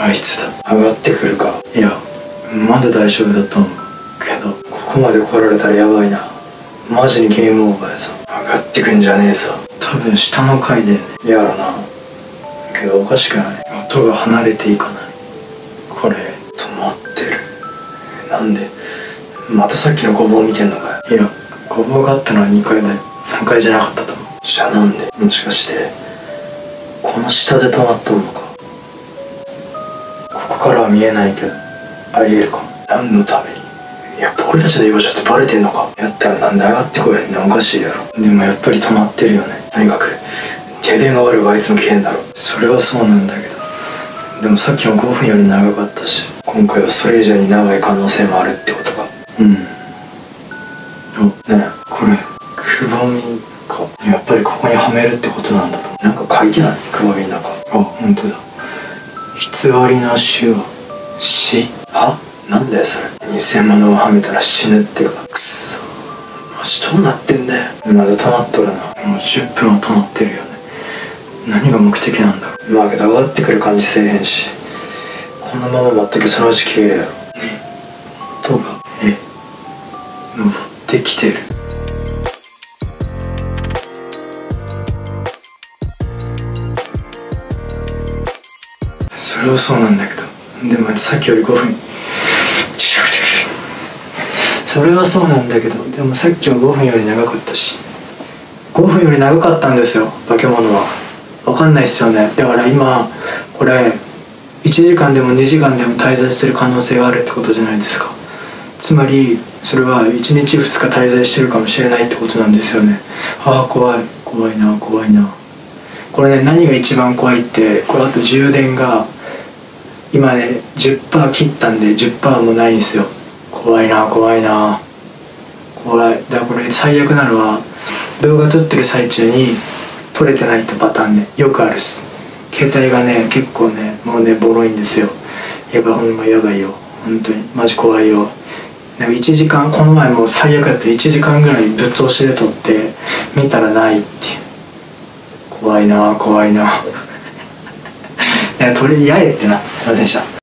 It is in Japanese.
あいつだ。上がってくるか。いやまだ大丈夫だと思うけど。ここまで来られたらやばいな。マジにゲームオーバーやぞ。上がってくんじゃねえぞ。多分下の階でやろな。けどおかしくない。音が離れていかない。これ止まってる。なんでまたさっきのごぼう見てんのかいやごぼうがあったのは2階だよ3階じゃなかったと思う。じゃあなんで？もしかしてこの下で止まっとんの？からは見えないけどありえるかも。何のために？やっぱ俺たちの居場所ってバレてんのか？やったらなんで上がってこいねんおかしいやろ。でもやっぱり止まってるよね。とにかく停電が悪いあいつも危険だろ。それはそうなんだけど。でもさっきも5分より長かったし今回はそれ以上に長い可能性もあるってことか。うん。おねえこれくぼみか。やっぱりここにはめるってことなんだとなんか書いてない？くぼみの中。あ本当だ偽りの死は死は？なんだよそれ。偽物をはめたら死ぬってか。くそ。マジどうなってんだよ。まだ止まっとるな。もう10分は止まってるよね。何が目的なんだろう。まあけど上がってくる感じせえへんし。このまま待っとけそのうち消える。やろ音が。え。登ってきてる。それはそうなんだけど。でもさっきより5分。それはそうなんだけど。でもさっきは5分より長かったし。5分より長かったんですよ。化け物は。分かんないっすよね。だから今これ1時間でも2時間でも滞在する可能性があるってことじゃないですか。つまりそれは1日2日滞在してるかもしれないってことなんですよね。ああ怖い。怖いな怖いな。これね何が一番怖いってこれあと充電が今ね10%切ったんで10%もないんですよ。怖いな怖いな。怖い。だからこれ最悪なのは動画撮ってる最中に撮れてないってパターンねよくあるっす。携帯がね結構ねもうねボロいんですよ。やばいほんまやばいよ。本当に。マジ怖いよ。なんか1時間この前もう最悪だって1時間ぐらいぶっ通しで撮って見たらないって怖いな怖いな。取り合えってなすいませんでした